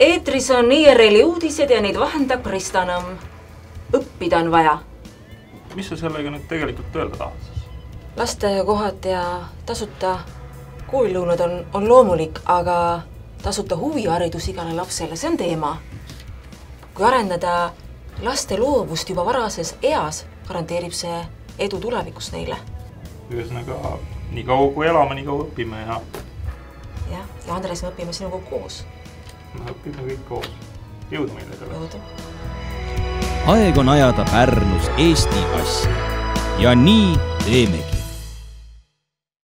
eetris on IRL-i uudised ja neid vahendab Krista Nõmm. õppida on vaja. mis sa sellega nüüd tegelikult öelda tahad siis? lasteaiakohad ja tasuta koolilõunad on, on loomulik, aga tasuta huviharidus igale lapsele, see on teema. kui arendada laste loovust juba varases eas, garanteerib see edu tulevikus neile. ühesõnaga, nii kaua kui elame, nii kaua õpime ja jah, ja Andres, me õpime sinuga koos. Me õpime kõik koos. jõudu meile jõudu! aeg on ajada Pärnus Eesti asja ja nii teemegi.